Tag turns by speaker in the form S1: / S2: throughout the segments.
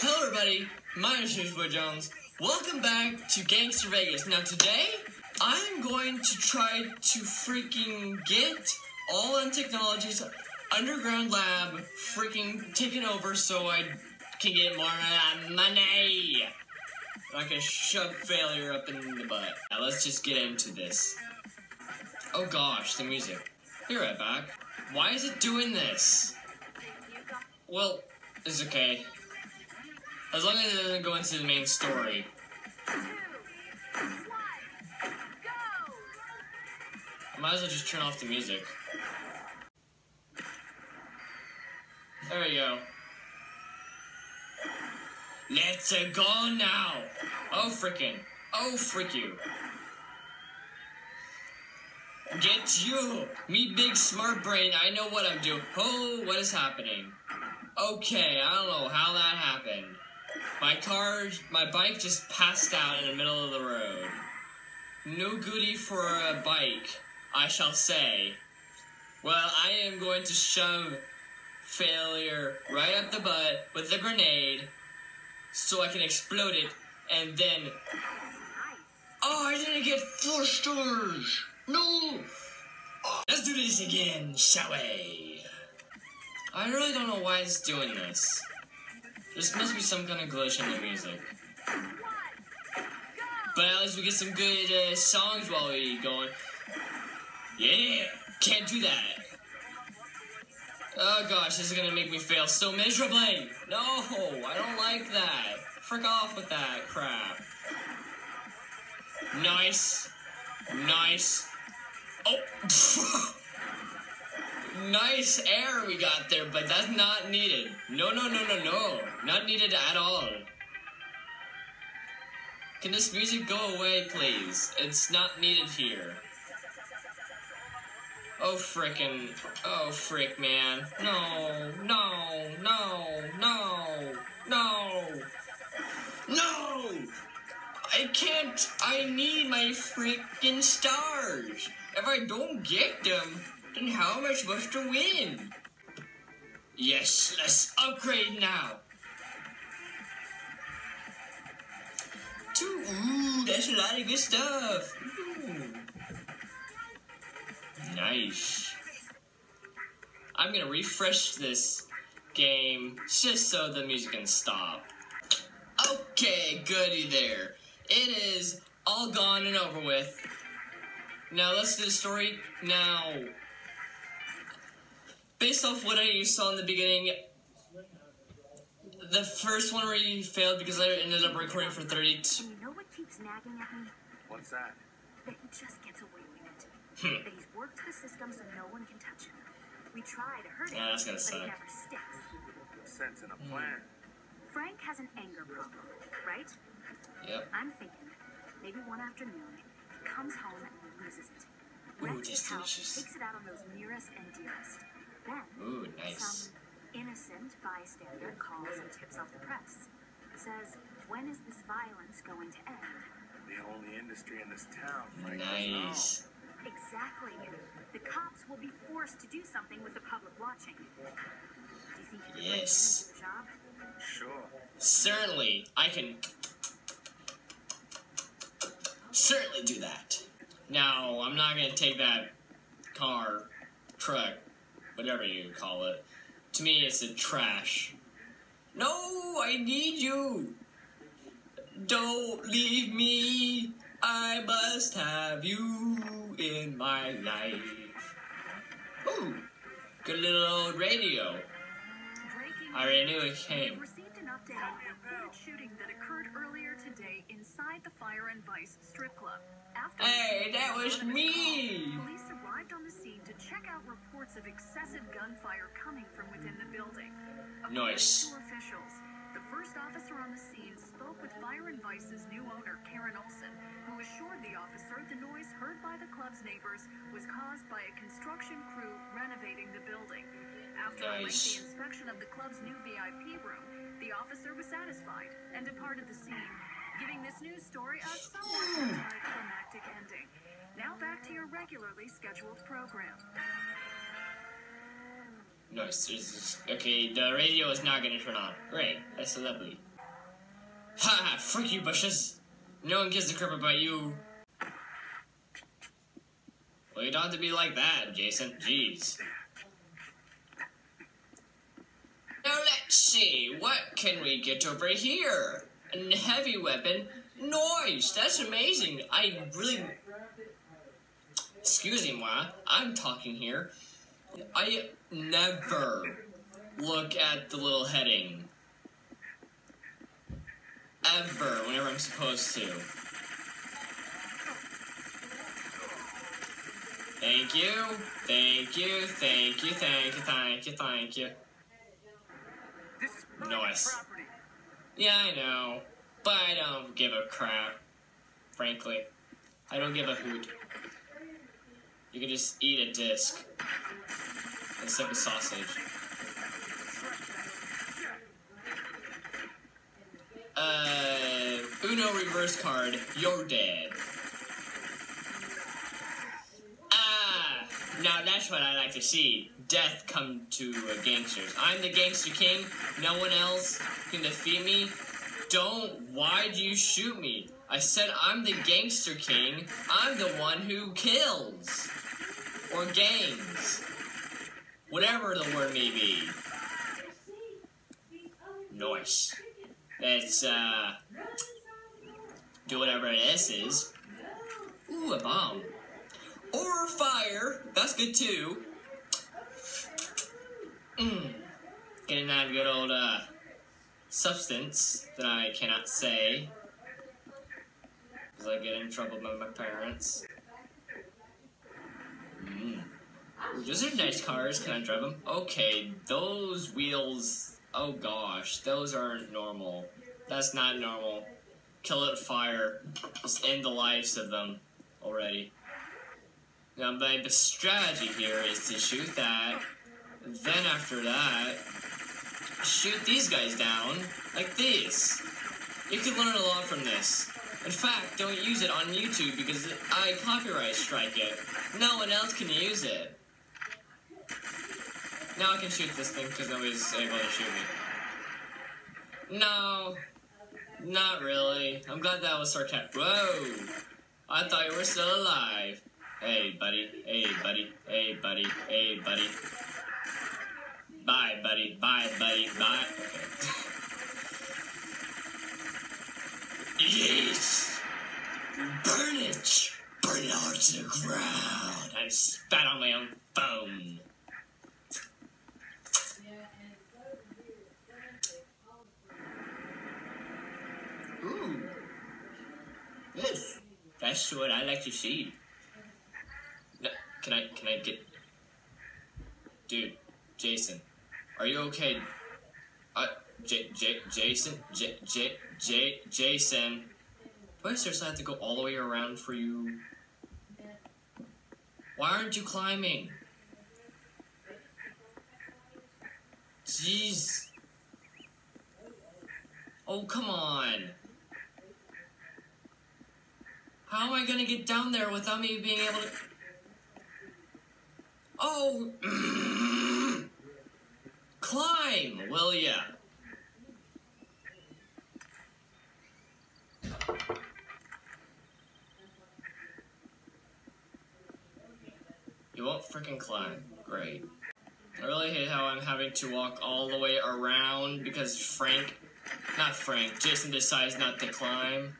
S1: Hello, everybody. My name is Boy Jones. Welcome back to Gangstar Vegas. Now, today, I'm going to try to freaking get all on technologies underground lab freaking taken over so I can get more money. I can shove failure up in the butt. Now, let's just get into this. Oh gosh, the music. Be right back. Why is it doing this? Well, it's okay. As long as it doesn't go into the main story. I might as well just turn off the music. There we go. Let's go now! Oh, frickin'. Oh, frick you. Get you! Me big smart brain, I know what I'm doing. Oh, what is happening? Okay, I don't know how that happened. My car, my bike just passed out in the middle of the road. No goody for a bike, I shall say. Well, I am going to shove failure right up the butt with a grenade so I can explode it and then. Oh, I didn't get four stars! No! Let's do this again, shall we? I really don't know why it's doing this. This must be some kind of glitch in the music. But at least we get some good uh, songs while we going. Yeah, can't do that. Oh gosh, this is gonna make me fail so miserably. No, I don't like that. Frick off with that crap. Nice. Nice. Oh. nice air we got there, but that's not needed. No, no, no, no, no. Not needed at all. Can this music go away, please? It's not needed here. Oh, frickin'. Oh, frick, man. No, no, no, no, no. No! I can't. I need my freaking stars. If I don't get them, how am I supposed to win? Yes, let's upgrade now. Ooh, that's a lot of good stuff. Ooh. Nice. I'm gonna refresh this game just so the music can stop. Okay, goody there. It is all gone and over with. Now let's do the story. Now, based off what I saw in the beginning, the first one already failed because I ended up recording for 30.
S2: And you know what keeps nagging at me?
S3: What's that?
S2: That he just gets away with it.
S1: Hmm.
S2: That he's worked the system so no one can touch him. We try to hurt him,
S1: Yeah, that's gonna
S2: but
S1: suck.
S2: he never sticks.
S3: Sense in a
S1: Hmm.
S3: plan.
S2: Frank has an anger problem, right?
S1: Yep.
S2: I'm thinking maybe one afternoon he comes home and loses it.
S1: Ooh,
S2: Rents his
S1: that's
S2: house,
S1: delicious.
S2: takes it out on those nearest and dearest. Then
S1: Ooh, nice.
S2: some innocent bystander calls and tips off the press. Says, when is this violence going to end?
S3: The only industry in this town. Frank.
S1: Nice.
S2: Exactly. The cops will be forced to do something with the public watching. Do you think you could
S1: Yes.
S2: do the job?
S3: Sure.
S1: Certainly, I can certainly do that. Now, I'm not gonna take that car, truck, whatever you call it. To me, it's a trash. No, I need you. Don't leave me. I must have you in my life. Ooh, good little old radio. I already knew it came.
S2: We received an update on a reported shooting that occurred earlier today inside the Fire and Vice strip club. After
S1: Hey, that was me.
S2: Police arrived on the scene out reports of excessive gunfire coming from within the building. According
S1: Nice.
S2: to officials, the first officer on the scene spoke with Fire and Vice's new owner, Karen Olson, who assured the officer the noise heard by the club's neighbors was caused by a construction crew renovating the building. After a lengthy inspection of the club's new VIP room, the officer was satisfied and departed the scene, giving this news story a somewhat hmm. anticlimactic ending. Now back to your regularly scheduled program.
S1: No, it's, it's, it's- okay, the radio is not gonna turn on. Great, that's lovely. Ha ha, frick you, bushes. No one gives a crap about you. Well, you don't have to be like that, Jason. Jeez. Now let's see, what can we get over here? A heavy weapon? noise. that's amazing. I really... Excuse me, moi, I'm talking here. I never look at the little heading. Ever, whenever I'm supposed to. Thank you, thank you, thank you, thank you, thank you, thank you.
S3: This is private
S1: Nice. Yeah, I know, but I don't give a crap. Frankly, I don't give a hoot. You can just eat a disc instead of sausage. Uh, Uno reverse card. You're dead. Ah, now that's what I like to see. Death come to uh, gangsters. I'm the gangster king. No one else can defeat me. Don't. Why do you shoot me? I said I'm the gangster king. I'm the one who kills. Or gangs. Whatever the word may be. Noise. Let's, uh, do whatever this is. Ooh, a bomb. Or fire. That's good too. Mm. Getting that good old, uh, substance that I cannot say. Because I get in trouble by my parents. Mm. Those are nice cars. Can I drive them? Okay, those wheels. Oh gosh, those aren't normal. That's not normal. Kill it fire. Just end the lives of them already. Now, my strategy here is to shoot that. Then after that, shoot these guys down like this. You could learn a lot from this. In fact, don't use it on YouTube because I copyright strike it. No one else can use it. Now I can shoot this thing because nobody's able to shoot me. No, not really. I'm glad that was sarcastic. Whoa! I thought you were still alive. Hey, buddy. Hey, buddy. Hey, buddy. Hey, buddy. Bye, buddy. Bye, buddy. Bye. Yes! Burn it! Burn it all to the ground! I spat on my own phone. Ooh. Yes. That's what I like to see. No, can I can I get Dude, Jason, are you okay? Uh J J Jason J J J Jason. Do I seriously have to go all the way around for you? Why aren't you climbing? Jeez. Oh, come on. How am I gonna get down there without me being able to? Oh, will ya? You won't freaking climb. Great. I really hate how I'm having to walk all the way around because Frank, not Frank, Jason decides not to climb.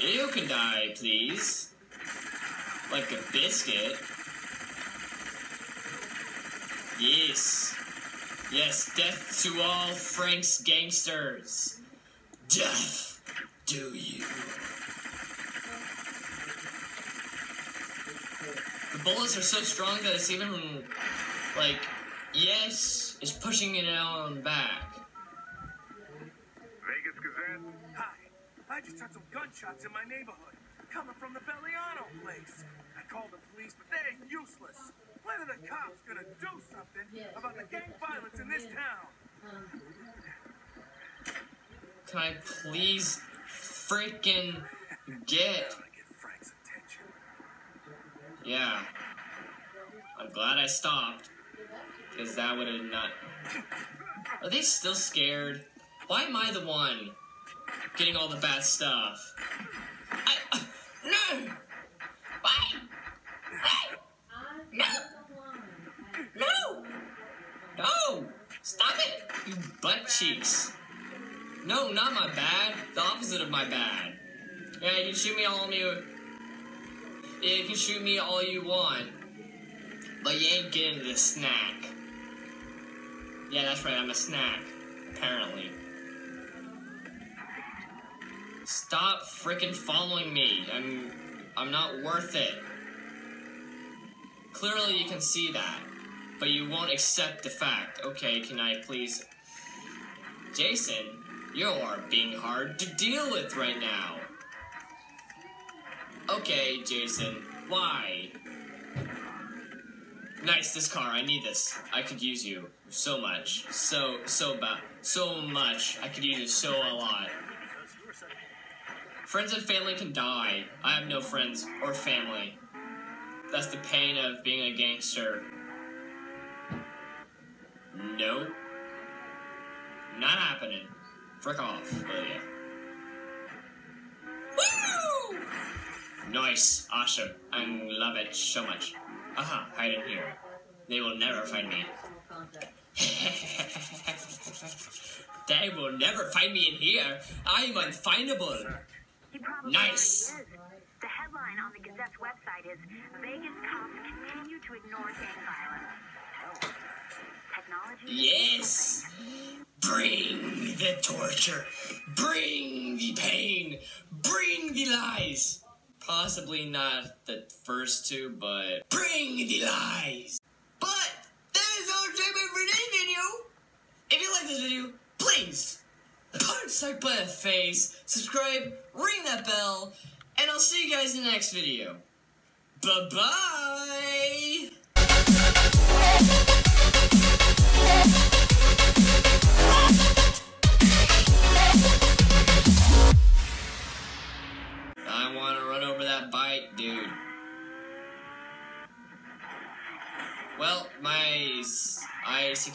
S1: You can die, please. Like a biscuit. Yes. Yes, death to all Frank's gangsters. Death do you. The bullets are so strong that it's even like yes is pushing it on back.
S3: Vegas Gazette?
S4: Hi, I just heard some gunshots in my neighborhood, coming from the Veliano place. I called the police, but they're useless. When are the cops gonna do something about the gang violence in this town?
S1: Can I please freaking get
S4: Gotta get Frank's attention.
S1: Yeah. I'm glad I stopped. Because that would have not. Are they still scared? Why am I the one getting all the bad stuff? I. Uh, no! Why? Why? No! No! No! Stop it! You butt cheeks. No, not my bad. The opposite of my bad. Yeah, you can shoot me all you. Yeah, you can shoot me all you want, but you ain't getting the snack. Yeah, that's right. I'm a snack. Apparently. Stop freaking following me. I'm. I'm not worth it. Clearly, you can see that, but you won't accept the fact. Okay, can I please. Jason, you are being hard to deal with right now. Okay, Jason, why? Nice, this car, I need this. I could use you so much. So, so bad. So much. I could use you so a lot. Friends and family can die. I have no friends or family. That's the pain of being a gangster. Nope. Not happening. Frick off, Lydia. Woo! Nice, awesome. I love it so much. Aha, hide in here. They will never find me. they will never find me in here. I am unfindable. Nice.
S5: The headline on the Gazette's website is Vegas cops continue to ignore gang violence. Oh. Technology.
S1: Yes! Bring the torture! Bring the pain! Bring the lies! Possibly not the first two, but bring the lies! But that is all time for this video! If you like this video, please punch like by the face, subscribe, ring that bell, and I'll see you guys in the next video. Bye bye!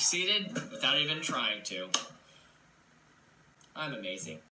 S1: Succeeded without even trying to. I'm amazing.